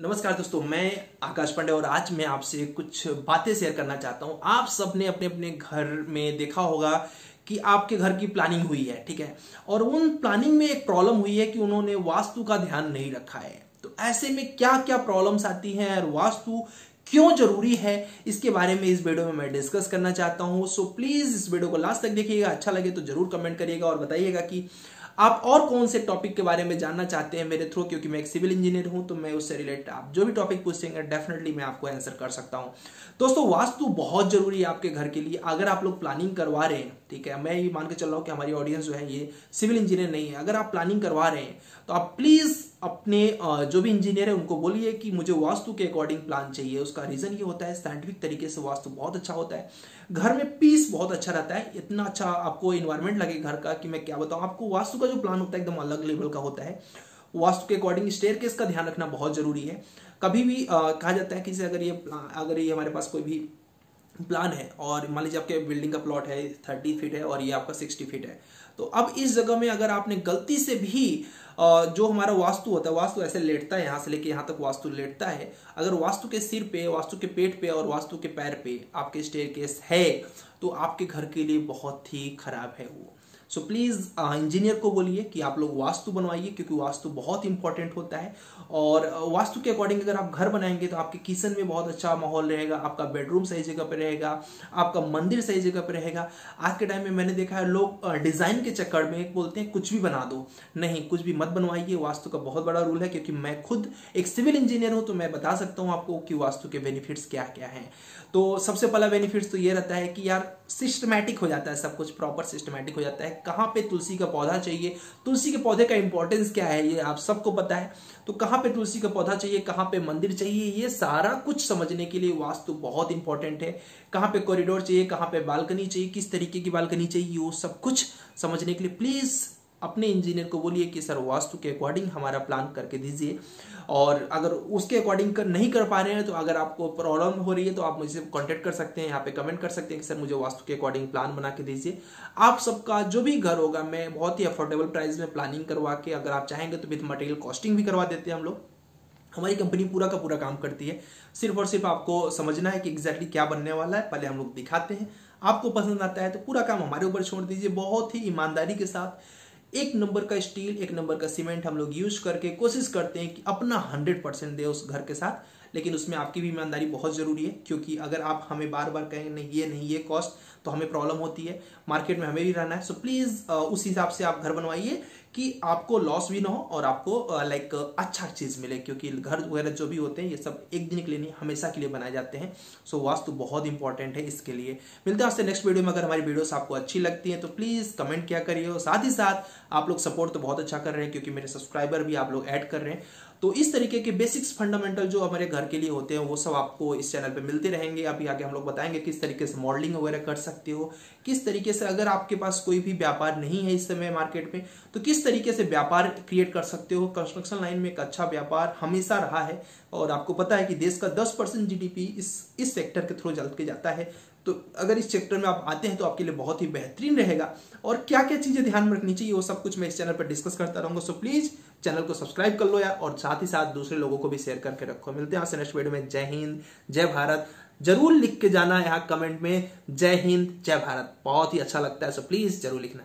नमस्कार दोस्तों, मैं आकाश पांडे और आज मैं आपसे कुछ बातें शेयर करना चाहता हूँ। आप सबने अपने अपने घर में देखा होगा कि आपके घर की प्लानिंग हुई है, ठीक है? और उन प्लानिंग में एक प्रॉब्लम हुई है कि उन्होंने वास्तु का ध्यान नहीं रखा है। तो ऐसे में क्या क्या प्रॉब्लम्स आती हैं और वास्तु क्यों ज़रूरी है, इसके बारे में इस वीडियो में मैं डिस्कस करना चाहता हूँ। सो प्लीज़ इस वीडियो को लास्ट तक देखिएगा अच्छा लगे तो ज़रूर कमेंट करिएगा और बताइएगा कि आप और कौन से टॉपिक के बारे में जानना चाहते हैं मेरे थ्रू क्योंकि मैं एक सिविल इंजीनियर हूँ तो मैं उससे रिलेटेड आप जो भी टॉपिक पूछेंगे डेफिनेटली मैं आपको आंसर कर सकता हूँ। दोस्तों, वास्तु बहुत ज़रूरी है आपके घर के लिए। अगर आप लोग प्लानिंग करवा रहे हैं, ठीक है, मैं ये मान के चल रहा हूँ कि हमारी ऑडियंस जो है, ये सिविल इंजीनियर नहीं है। अगर आप प्लानिंग करवा रहे हैं तो आप प्लीज़ अपने जो भी इंजीनियर है उनको बोलिए कि मुझे वास्तु के अकॉर्डिंग प्लान चाहिए। उसका रीजन ये होता है साइंटिफिक तरीके से वास्तु बहुत अच्छा होता है। घर में पीस बहुत अच्छा रहता है। इतना अच्छा आपको इन्वायरमेंट लगे घर का कि मैं क्या बताऊँ आपको वास्तु का जो प्लान होता है एकदम अलग लेवल का होता है। वास्तु के अकॉर्डिंग स्टेयर का ध्यान रखना बहुत ज़रूरी है। कभी भी आ, कहा जाता है कि अगर ये अगर ये हमारे पास कोई भी प्लान है और मान लीजिए आपके बिल्डिंग का प्लॉट है थर्टी फीट है और ये आपका सिक्सटी फीट है। तो अब इस जगह में अगर आपने गलती से भी जो हमारा वास्तु होता है, वास्तु ऐसे लेटता है यहाँ से लेके यहाँ तक वास्तु लेटता है, अगर वास्तु के सिर पे, वास्तु के पेट पे और वास्तु के पैर पे आपके स्टेयर है तो आपके घर के लिए बहुत ही खराब है वो। सो प्लीज़ इंजीनियर को बोलिए कि आप लोग वास्तु बनवाइए क्योंकि वास्तु बहुत इंपॉर्टेंट होता है। और uh, वास्तु के अकॉर्डिंग अगर आप घर बनाएँगे तो आपके किचन में बहुत अच्छा माहौल रहेगा आपका बेडरूम सही जगह पर रहेगा आपका मंदिर सही जगह पर रहेगा। आज के टाइम में मैंने देखा है लोग डिज़ाइन uh, के चक्कर में बोलते हैं कुछ भी बना दो। नहीं कुछ भी मत बनवाइए वास्तु का बहुत बड़ा रूल है क्योंकि मैं खुद एक सिविल इंजीनियर हूँ तो मैं बता सकता हूँ आपको कि वास्तु के बेनिफिट्स क्या क्या हैं। तो सबसे पहला बेनिफिट्स तो ये रहता है कि यार सिस्टमैटिक हो जाता है सब कुछ प्रॉपर सिस्टमैटिक हो जाता है। कहाँ पे तुलसी का पौधा चाहिए? तुलसी के पौधे का इंपॉर्टेंस क्या है? ये आप सबको पता है। तो कहाँ पे तुलसी का पौधा चाहिए? कहाँ पे मंदिर चाहिए? ये सारा कुछ समझने के लिए वास्तु बहुत इंपॉर्टेंट है। कहाँ पे कॉरिडोर चाहिए? कहाँ पे बालकनी चाहिए? किस तरीके की बालकनी चाहिए? वो सब कुछ समझने के लिए प्लीज़ अपने इंजीनियर को बोलिए कि, सर, वास्तु के अकॉर्डिंग हमारा प्लान करके दीजिए। और अगर उसके अकॉर्डिंग कर नहीं कर पा रहे हैं तो अगर आपको प्रॉब्लम हो रही है तो आप मुझसे कांटेक्ट कर सकते हैं, यहाँ पे कमेंट कर सकते हैं कि, सर, मुझे वास्तु के अकॉर्डिंग प्लान बना के दीजिए। आप सबका जो भी घर होगा, मैं बहुत ही अफोर्डेबल प्राइस में प्लानिंग करवा के, अगर आप चाहेंगे तो विथ मटेरियल कॉस्टिंग भी करवा देते हैं हम लोग। हमारी कंपनी पूरा का पूरा काम करती है। सिर्फ़ और सिर्फ़ आपको समझना है कि एग्जैक्टली क्या बनने वाला है, पहले हम लोग दिखाते हैं। आपको पसंद आता है तो पूरा काम हमारे ऊपर छोड़ दीजिए, बहुत ही ईमानदारी के साथ। एक नंबर का स्टील, एक नंबर का सीमेंट हम लोग यूज़ करके कोशिश करते हैं कि अपना हंड्रेड परसेंट दे उस घर के साथ, लेकिन उसमें आपकी भी ईमानदारी बहुत ज़रूरी है, क्योंकि अगर आप हमें बार बार कहें, नहीं, ये नहीं, ये कॉस्ट तो हमें प्रॉब्लम होती है। मार्केट में हमें भी रहना है सो प्लीज़ उस हिसाब से आप घर बनवाइए। कि आपको लॉस भी ना हो और आपको लाइक अच्छा चीज़ मिले, क्योंकि घर वगैरह जो भी होते हैं, ये सब एक दिन के लिए नहीं, हमेशा के लिए बनाए जाते हैं। सो वास्तु बहुत इंपॉर्टेंट है इसके लिए। मिलते हैं आपसे नेक्स्ट वीडियो में। अगर हमारी वीडियोस आपको अच्छी लगती है तो प्लीज़ कमेंट क्या करिए। साथ ही साथ, आप लोग सपोर्ट तो बहुत अच्छा कर रहे हैं, क्योंकि मेरे सब्सक्राइबर भी आप लोग ऐड कर रहे हैं। तो इस तरीके के बेसिक्स फंडामेंटल जो हमारे घर के लिए होते हैं, वो सब आपको इस चैनल पे मिलते रहेंगे। अभी आगे हम लोग बताएँगे किस तरीके से मॉडलिंग वगैरह कर सकते हो, किस तरीके से अगर आपके पास कोई भी व्यापार नहीं है इस समय मार्केट में तो किस तरीके से व्यापार क्रिएट कर सकते हो? कंस्ट्रक्शन लाइन में एक अच्छा व्यापार हमेशा रहा है और आपको पता है कि देश का दस परसेंट जीडीपी इस इस सेक्टर के थ्रू चल के जाता है। तो अगर इस सेक्टर में आप आते हैं तो आपके लिए बहुत ही बेहतरीन रहेगा। और क्या क्या चीज़ें ध्यान में रखनी चाहिए, वो सब कुछ मैं इस चैनल पर डिस्कस करता रहूँगा। सो प्लीज़ चैनल को सब्सक्राइब कर लो यार और साथ ही साथ दूसरे लोगों को भी शेयर करके रखो। मिलते हैं नेक्स्ट वीडियो में। जय हिंद, जय भारत। ज़रूर लिख के जाना यहाँ कमेंट में। जय हिंद, जय भारत। बहुत ही अच्छा लगता है। सो प्लीज़ ज़रूर लिखना।